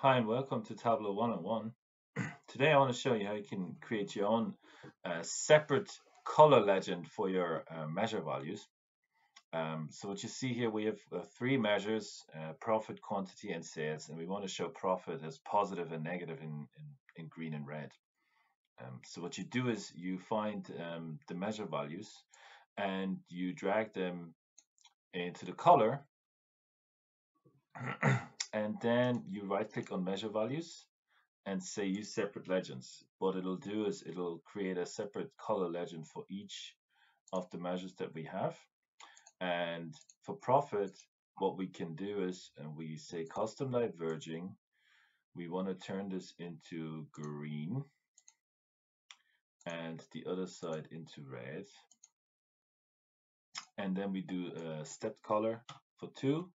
Hi and welcome to Tableau 101. Today I want to show you how you can create your own uh, separate color legend for your uh, measure values. Um, so what you see here, we have uh, three measures, uh, profit, quantity, and sales, and we want to show profit as positive and negative in, in, in green and red. Um, so what you do is you find um, the measure values and you drag them into the color and then you right click on measure values and say use separate legends. What it'll do is it'll create a separate color legend for each of the measures that we have. And for profit, what we can do is, and we say custom diverging, we want to turn this into green and the other side into red. And then we do a stepped color for two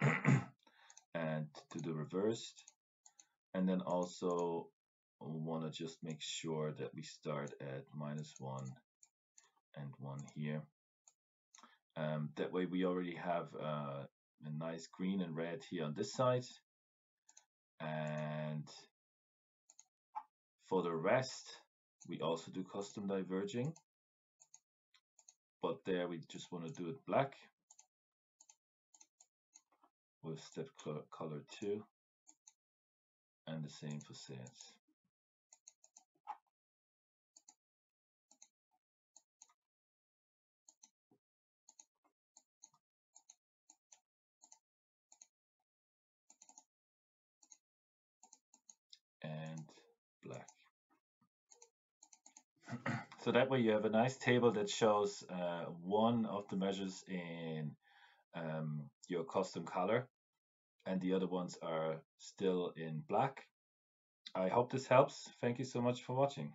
reversed. And then also want to just make sure that we start at minus one and one here. Um, that way we already have uh, a nice green and red here on this side. And for the rest we also do custom diverging. But there we just want to do it black with step color 2 and the same for sets. and black. so that way you have a nice table that shows uh, one of the measures in um, your custom color and the other ones are still in black. I hope this helps. Thank you so much for watching.